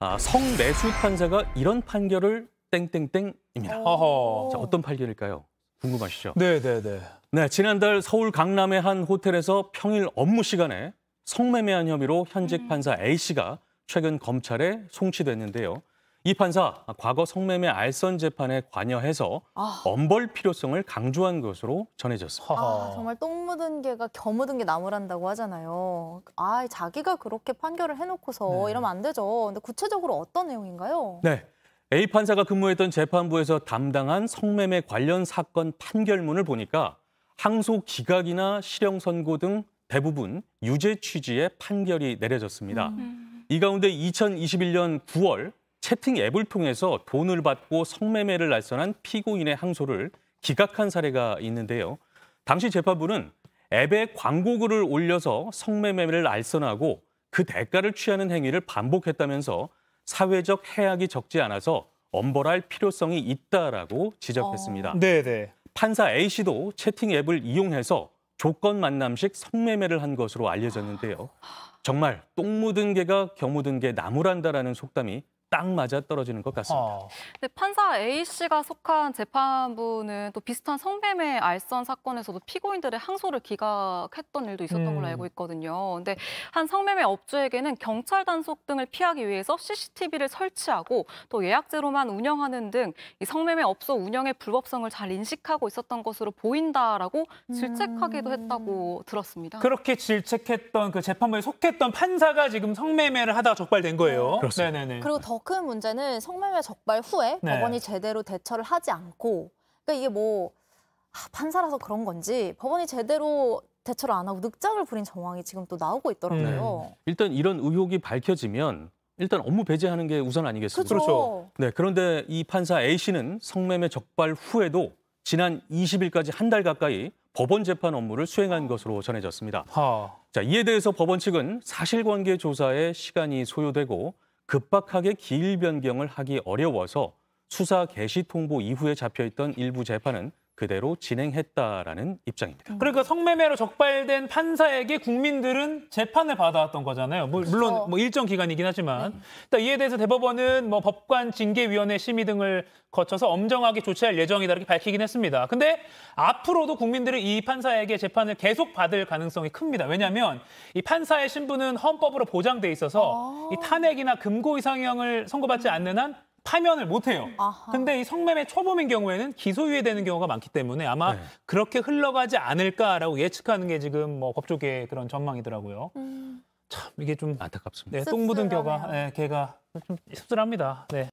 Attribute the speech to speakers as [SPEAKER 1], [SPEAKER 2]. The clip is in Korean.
[SPEAKER 1] 아, 성매수 판사가 이런 판결을 땡땡땡입니다.
[SPEAKER 2] 허허.
[SPEAKER 1] 자, 어떤 판결일까요? 궁금하시죠?
[SPEAKER 2] 네, 네, 네.
[SPEAKER 1] 네, 지난달 서울 강남의 한 호텔에서 평일 업무 시간에 성매매한 혐의로 현직 판사 A 씨가 최근 검찰에 송치됐는데요. 이 판사 과거 성매매 알선 재판에 관여해서
[SPEAKER 3] 아.
[SPEAKER 1] 엄벌 필요성을 강조한 것으로 전해졌습니다.
[SPEAKER 3] 아, 정말 똥 묻은 개가 겨 묻은 게 나무란다고 하잖아요. 아, 자기가 그렇게 판결을 해놓고서
[SPEAKER 2] 네.
[SPEAKER 3] 이러면 안 되죠. 근데 구체적으로 어떤 내용인가요?
[SPEAKER 1] 네. A 판사가 근무했던 재판부에서 담당한 성매매 관련 사건 판결문을 보니까 항소 기각이나 실형 선고 등 대부분 유죄 취지의 판결이 내려졌습니다. 이 가운데 2021년 9월 채팅 앱을 통해서 돈을 받고 성매매를 날선한 피고인의 항소를 기각한 사례가 있는데요. 당시 재판부는 앱에 광고글을 올려서 성매매를 알선하고 그 대가를 취하는 행위를 반복했다면서 사회적 해악이 적지 않아서 엄벌할 필요성이 있다라고 지적했습니다.
[SPEAKER 2] 네, 네.
[SPEAKER 1] 판사 A 씨도 채팅 앱을 이용해서 조건 만남식 성매매를 한 것으로 알려졌는데요. 정말 똥 묻은 개가 겨 묻은 개 나무란다라는 속담이 딱 맞아 떨어지는 것 같습니다.
[SPEAKER 2] 어.
[SPEAKER 4] 네, 판사 A 씨가 속한 재판부는 또 비슷한 성매매 알선 사건에서도 피고인들의 항소를 기각했던 일도 있었던
[SPEAKER 2] 음.
[SPEAKER 4] 걸로 알고 있거든요. 근데 한 성매매 업주에게는 경찰 단속 등을 피하기 위해서 CCTV를 설치하고 또 예약제로만 운영하는 등 이 성매매 업소 운영의 불법성을 잘 인식하고 있었던 것으로 보인다라고 질책하기도
[SPEAKER 3] 음.
[SPEAKER 4] 했다고 들었습니다.
[SPEAKER 2] 그렇게 질책했던 그 재판부에 속했던 판사가 지금 성매매를 하다가 적발된 거예요.
[SPEAKER 1] 그렇습니다.
[SPEAKER 2] 네, 네, 네.
[SPEAKER 3] 그리고 더큰 문제는 성매매 적발 후에
[SPEAKER 2] 네.
[SPEAKER 3] 법원이 제대로 대처를 하지 않고 그러니까 이게 뭐 아, 판사라서 그런 건지 법원이 제대로 대처를 안 하고 늑장을 부린 정황이 지금 또 나오고 있더라고요.
[SPEAKER 1] 일단 이런 의혹이 밝혀지면 일단 업무 배제하는 게 우선 아니겠습니까?
[SPEAKER 3] 그렇죠.
[SPEAKER 2] 그렇죠.
[SPEAKER 1] 네, 그런데 이 판사 A 씨는 성매매 적발 후에도 지난 20일까지 한 달 가까이 법원 재판 업무를 수행한 것으로 전해졌습니다.
[SPEAKER 2] 하.
[SPEAKER 1] 자, 이에 대해서 법원 측은 사실관계 조사에 시간이 소요되고 급박하게 기일 변경을 하기 어려워서 수사 개시 통보 이후에 잡혀있던 일부 재판은 그대로 진행했다라는 입장입니다.
[SPEAKER 2] 그러니까 성매매로 적발된 판사에게 국민들은 재판을 받아왔던 거잖아요. 물- 물론
[SPEAKER 3] 그렇죠.
[SPEAKER 2] 뭐 일정 기간이긴 하지만 일단 이에 대해서 대법원은 뭐 법관 징계위원회 심의 등을 거쳐서 엄정하게 조치할 예정이다 이렇게 밝히긴 했습니다. 근데 앞으로도 국민들은 이 판사에게 재판을 계속 받을 가능성이 큽니다. 왜냐하면 이 판사의 신분은 헌법으로 보장돼 있어서
[SPEAKER 3] 아.
[SPEAKER 2] 이 탄핵이나 금고 이상형을 선고받지 않는 한 파면을 못 해요.
[SPEAKER 3] 아하.
[SPEAKER 2] 근데 이 성매매 초범인 경우에는 기소유예되는 경우가 많기 때문에 아마
[SPEAKER 1] 네.
[SPEAKER 2] 그렇게 흘러가지 않을까라고 예측하는 게 지금 뭐 법조계의 그런 전망이더라고요.
[SPEAKER 3] 음.
[SPEAKER 2] 참 이게 좀
[SPEAKER 1] 안타깝습니다.
[SPEAKER 2] 네, 똥 묻은 겨가. 네, 개가 좀 씁쓸합니다. 네.